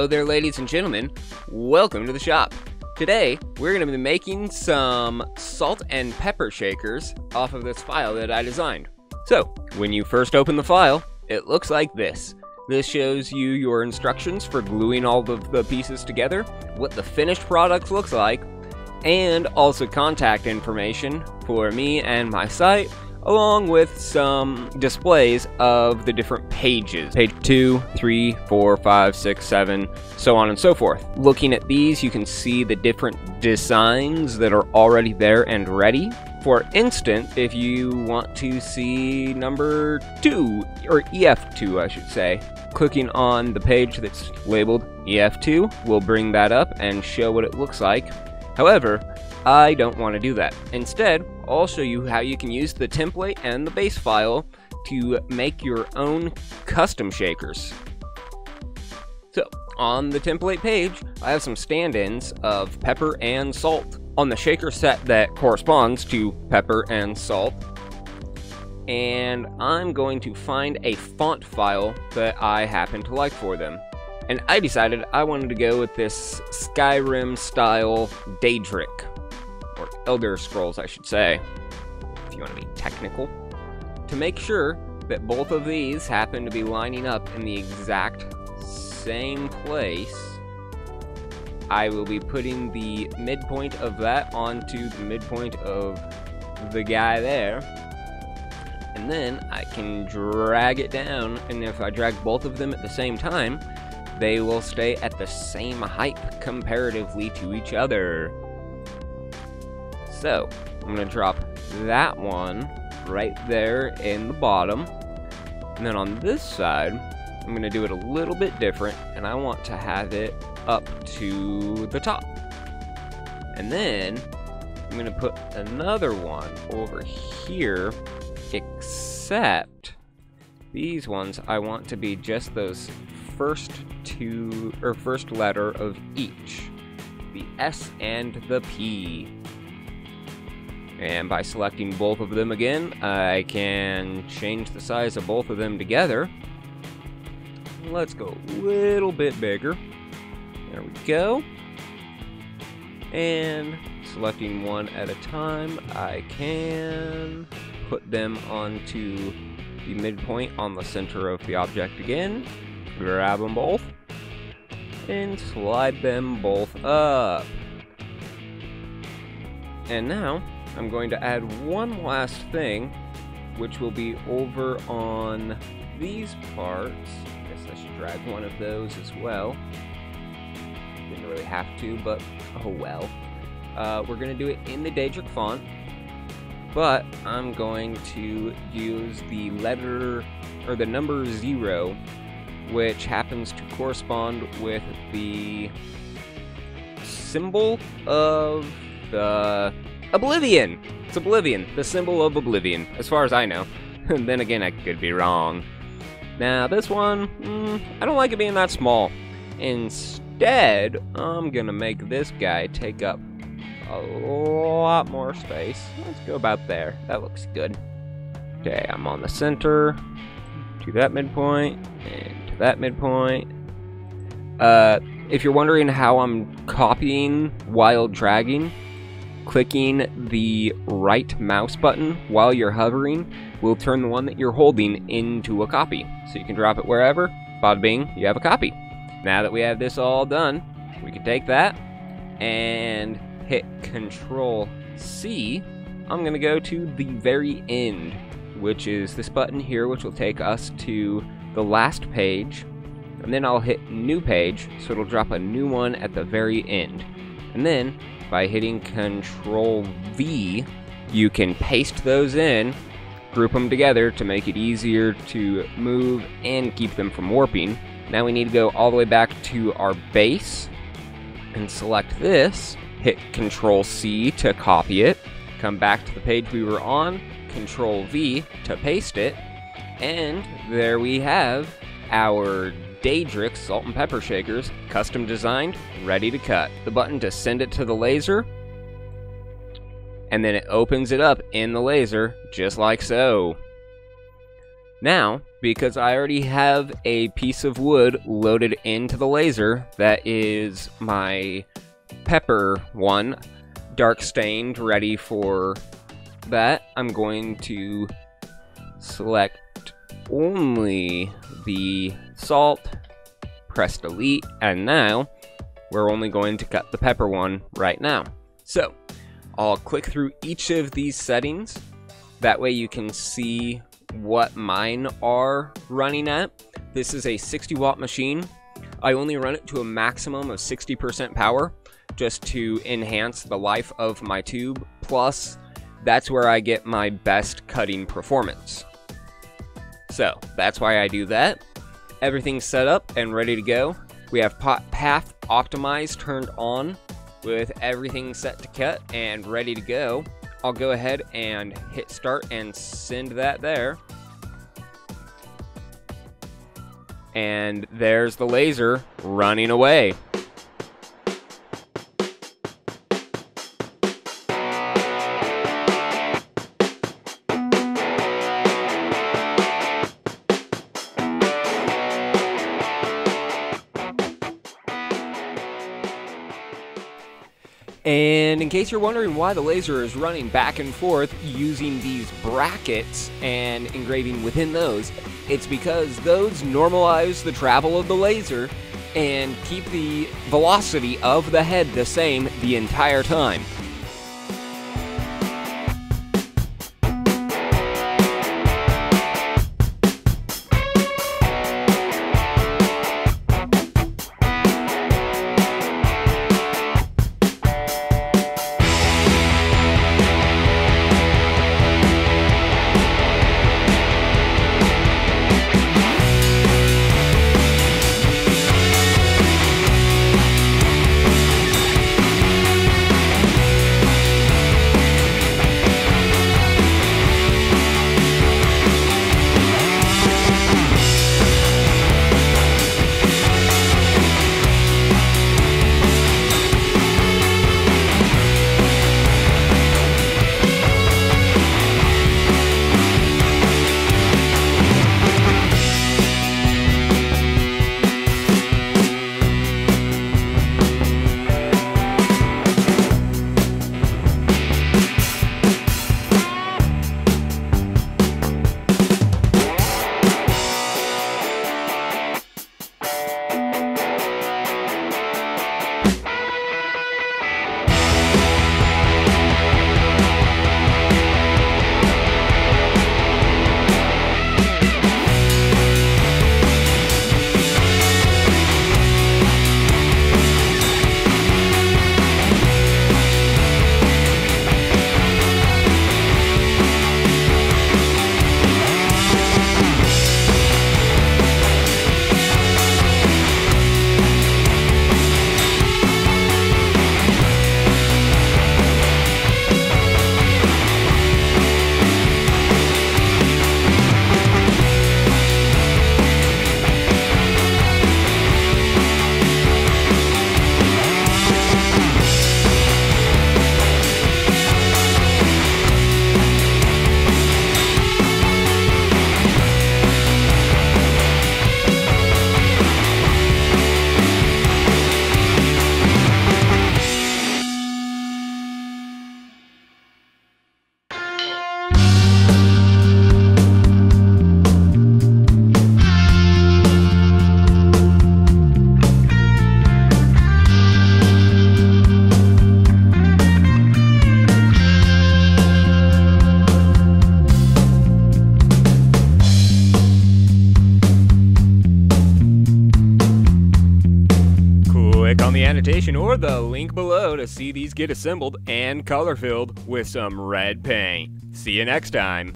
Hello there, ladies and gentlemen. Welcome to the shop. Today, we're going to be making some salt and pepper shakers off of this file that I designed. So, when you first open the file, it looks like this. This shows you your instructions for gluing all of the pieces together, what the finished product looks like, and also contact information for me and my site, along with some displays of the different pages. Page 2, 3, 4, 5, 6, 7, so on and so forth. Looking at these, you can see the different designs that are already there and ready. For instance, if you want to see number 2, or EF2 I should say, clicking on the page that's labeled EF2 will bring that up and show what it looks like. However, I don't want to do that. Instead, I'll show you how you can use the template and the base file to make your own custom shakers. So, on the template page, I have some stand-ins of pepper and salt. On the shaker set that corresponds to pepper and salt, and I'm going to find a font file that I happen to like for them. And I decided I wanted to go with this Skyrim style Daedric, or Elder Scrolls I should say, if you want to be technical. To make sure that both of these happen to be lining up in the exact same place, I will be putting the midpoint of that onto the midpoint of the guy there and then I can drag it down, and if I drag both of them at the same time, they will stay at the same height comparatively to each other. So, I'm going to drop that one right there in the bottom, and then on this side, I'm going to do it a little bit different, and I want to have it up to the top. And then, I'm going to put another one over here except these ones I want to be just those first two or first letter of each the S and the P. And by selecting both of them again I can change the size of both of them together. Let's go a little bit bigger. There we go. And selecting one at a time I can put them onto the midpoint on the center of the object again, grab them both, and slide them both up. And now, I'm going to add one last thing, which will be over on these parts. I guess I should drag one of those as well. Didn't really have to, but oh well. Uh, we're going to do it in the Daedric font, but I'm going to use the letter or the number zero, which happens to correspond with the symbol of the Oblivion. It's Oblivion, the symbol of Oblivion, as far as I know. And then again, I could be wrong. Now, this one, mm, I don't like it being that small. Instead, I'm gonna make this guy take up a lot more space. Let's go about there. That looks good. Okay, I'm on the center, to that midpoint, and that midpoint. Uh, if you're wondering how I'm copying while dragging, clicking the right mouse button while you're hovering will turn the one that you're holding into a copy. So you can drop it wherever, bada bing, you have a copy. Now that we have this all done, we can take that and hit Control C, I'm going to go to the very end, which is this button here, which will take us to the last page. And then I'll hit New Page, so it'll drop a new one at the very end. And then, by hitting Control V, you can paste those in, group them together to make it easier to move and keep them from warping. Now we need to go all the way back to our base and select this hit Control C to copy it, come back to the page we were on, Control V to paste it, and there we have our Daedric salt and pepper shakers, custom designed, ready to cut. The button to send it to the laser, and then it opens it up in the laser, just like so. Now, because I already have a piece of wood loaded into the laser that is my pepper one, dark stained, ready for that, I'm going to select only the salt, press delete, and now we're only going to cut the pepper one right now. So, I'll click through each of these settings. That way you can see what mine are running at. This is a 60 watt machine. I only run it to a maximum of 60% power just to enhance the life of my tube. Plus, that's where I get my best cutting performance. So, that's why I do that. Everything's set up and ready to go. We have path optimized turned on with everything set to cut and ready to go. I'll go ahead and hit start and send that there. And there's the laser running away. And in case you're wondering why the laser is running back and forth using these brackets and engraving within those, it's because those normalize the travel of the laser and keep the velocity of the head the same the entire time. Annotation or the link below to see these get assembled and color filled with some red paint. See you next time.